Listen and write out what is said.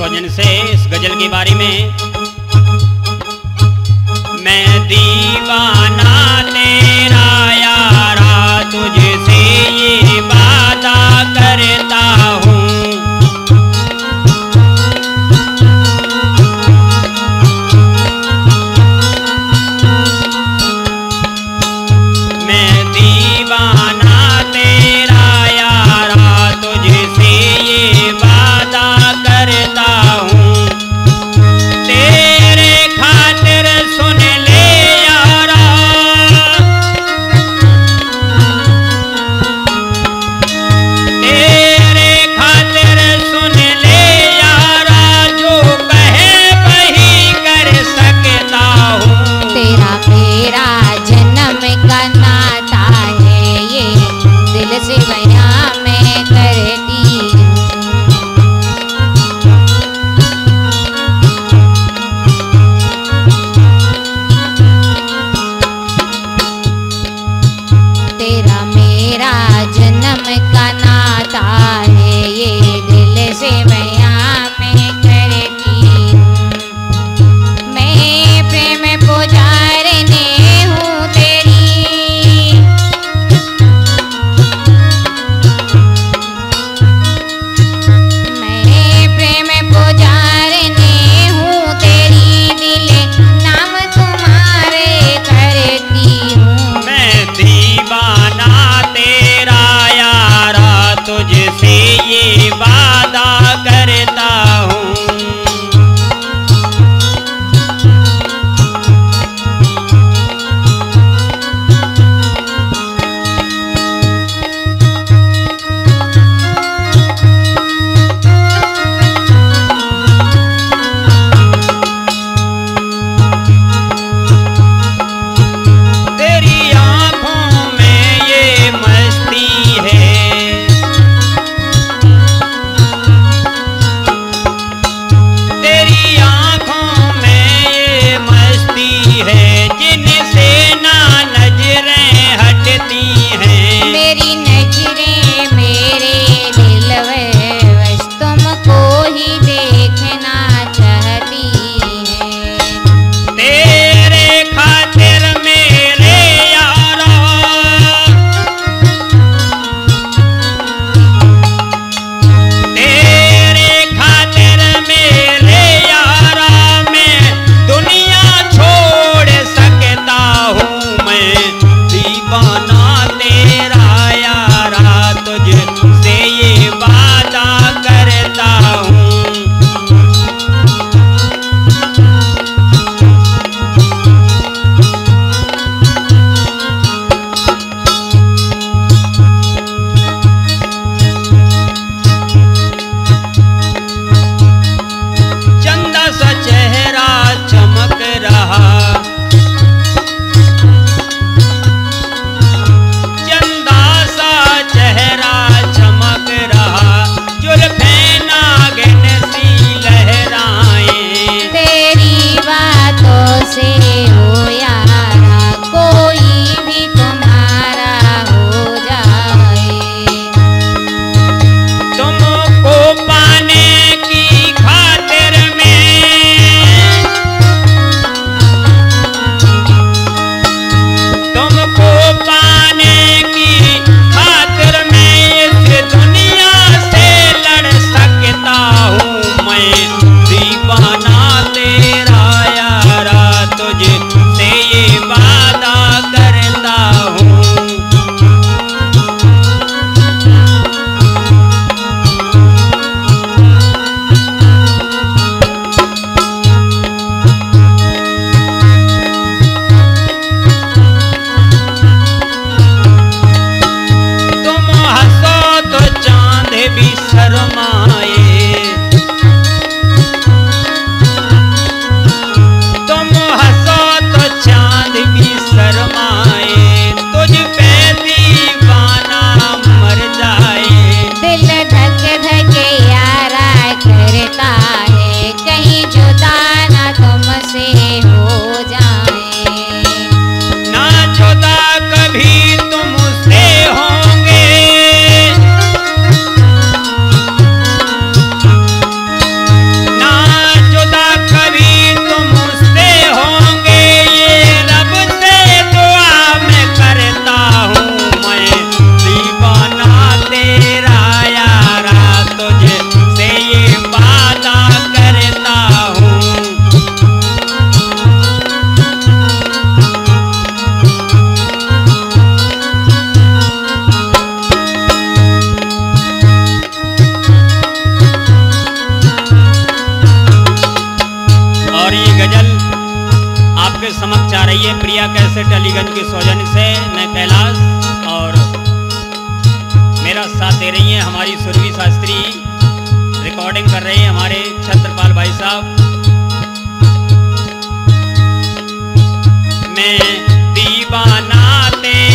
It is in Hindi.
स्वजन से इस गज़ल के बारे में। मैं दीवाना तेरा यारा तुझसे ये बात करता हूँ। प्रिया कैसे टलीगंज के सौजन से, मैं कैलाश और मेरा साथ दे रही है हमारी सुरभि शास्त्री। रिकॉर्डिंग कर रहे हैं हमारे छत्रपाल भाई साहब। मैं दीवाना तेरे